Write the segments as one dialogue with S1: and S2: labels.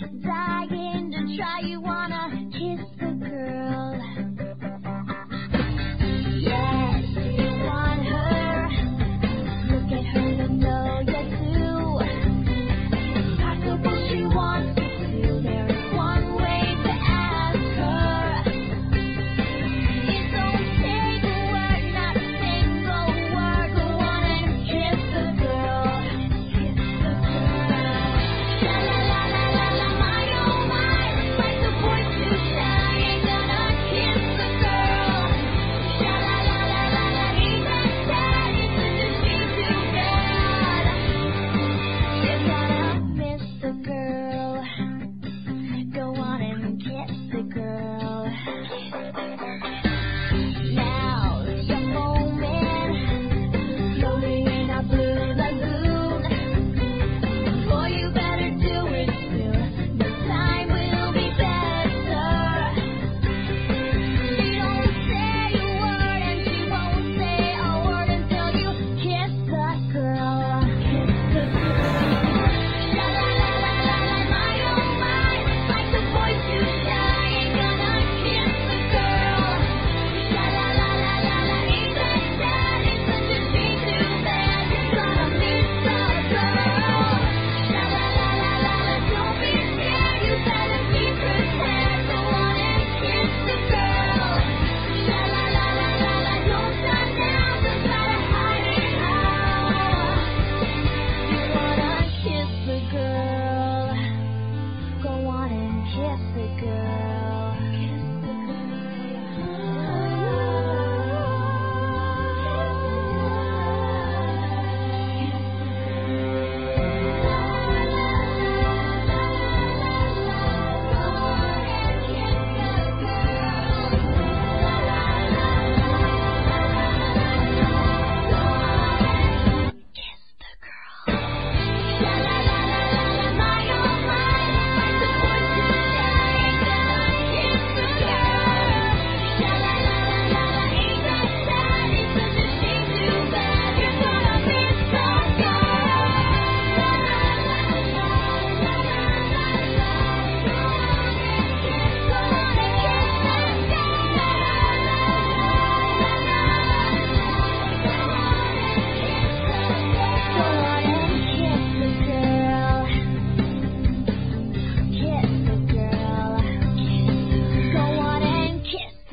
S1: dying to try. You wanna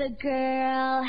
S1: girl.